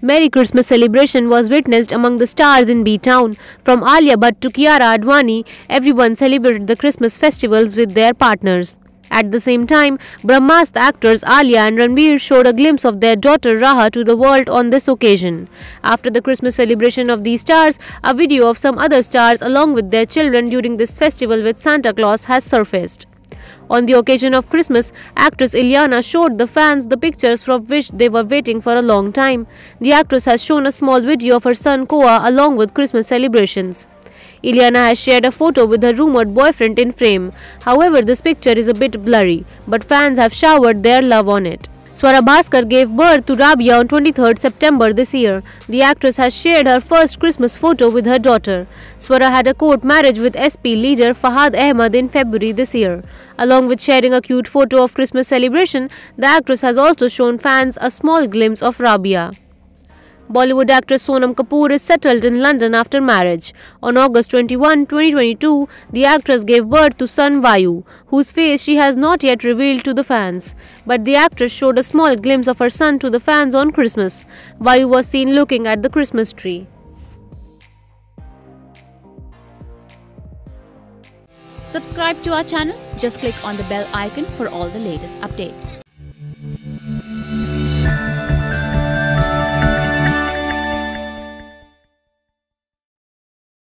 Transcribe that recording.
Merry Christmas celebration was witnessed among the stars in B-Town. From Alia Bhatt to Kiara Advani, everyone celebrated the Christmas festivals with their partners. At the same time, Brahmastra actors Alia and Ranbir showed a glimpse of their daughter Raha to the world on this occasion. After the Christmas celebration of these stars, a video of some other stars along with their children during this festival with Santa Claus has surfaced. On the occasion of Christmas, actress Ileana showed the fans the pictures from which they were waiting for a long time. The actress has shown a small video of her son Koa along with Christmas celebrations. Ileana has shared a photo with her rumored boyfriend in frame. However, this picture is a bit blurry, but fans have showered their love on it. Swara Bhaskar gave birth to Rabia on 23rd September this year. The actress has shared her first Christmas photo with her daughter. Swara had a court marriage with SP leader Fahad Ahmad in February this year. Along with sharing a cute photo of Christmas celebration, the actress has also shown fans a small glimpse of Rabia. Bollywood actress Sonam Kapoor is settled in London after marriage. On August 21, 2022, the actress gave birth to son Vayu, whose face she has not yet revealed to the fans. But the actress showed a small glimpse of her son to the fans on Christmas. Vayu was seen looking at the Christmas tree. Subscribe to our channel. Just click on the bell icon for all the latest updates.